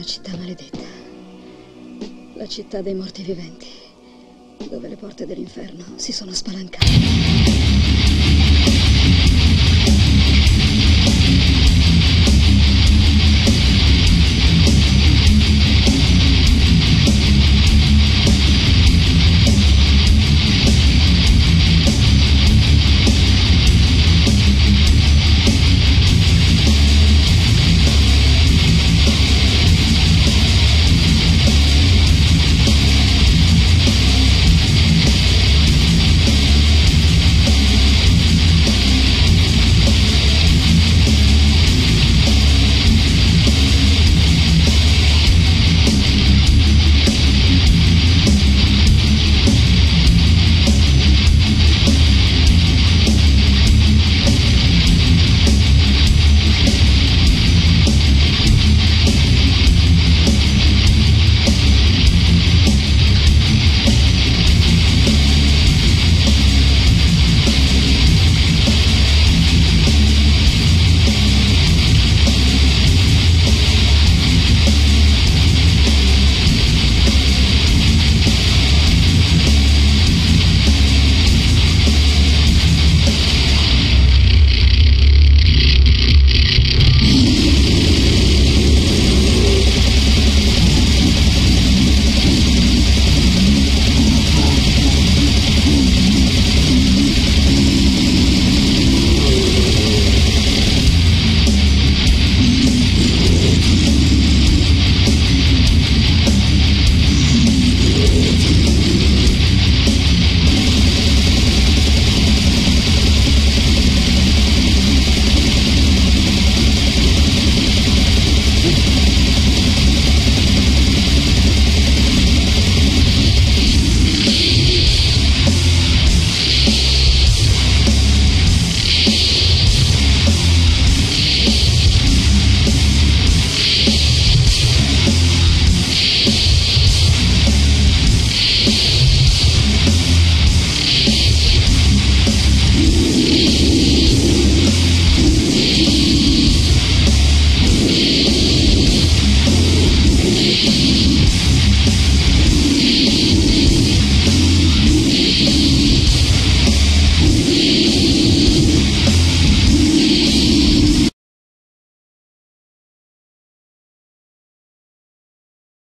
una città maledetta. La città dei morti viventi, dove le porte dell'inferno si sono spalancate.